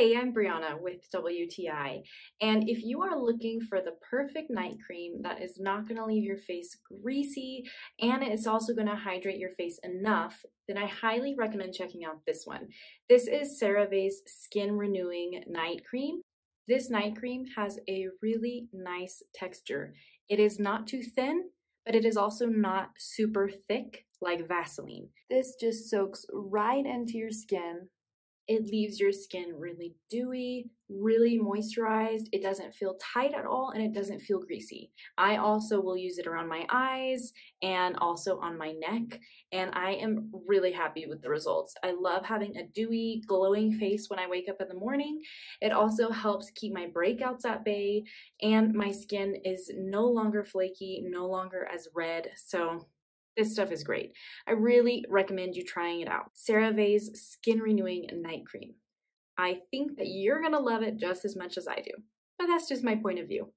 Hey, I'm Brianna with WTI, and if you are looking for the perfect night cream that is not going to leave your face greasy and it's also going to hydrate your face enough, then I highly recommend checking out this one. This is CeraVe's Skin Renewing Night Cream. This night cream has a really nice texture. It is not too thin, but it is also not super thick like Vaseline. This just soaks right into your skin it leaves your skin really dewy, really moisturized. It doesn't feel tight at all and it doesn't feel greasy. I also will use it around my eyes and also on my neck and I am really happy with the results. I love having a dewy, glowing face when I wake up in the morning. It also helps keep my breakouts at bay and my skin is no longer flaky, no longer as red. So this stuff is great. I really recommend you trying it out. CeraVe's Skin Renewing Night Cream. I think that you're gonna love it just as much as I do, but that's just my point of view.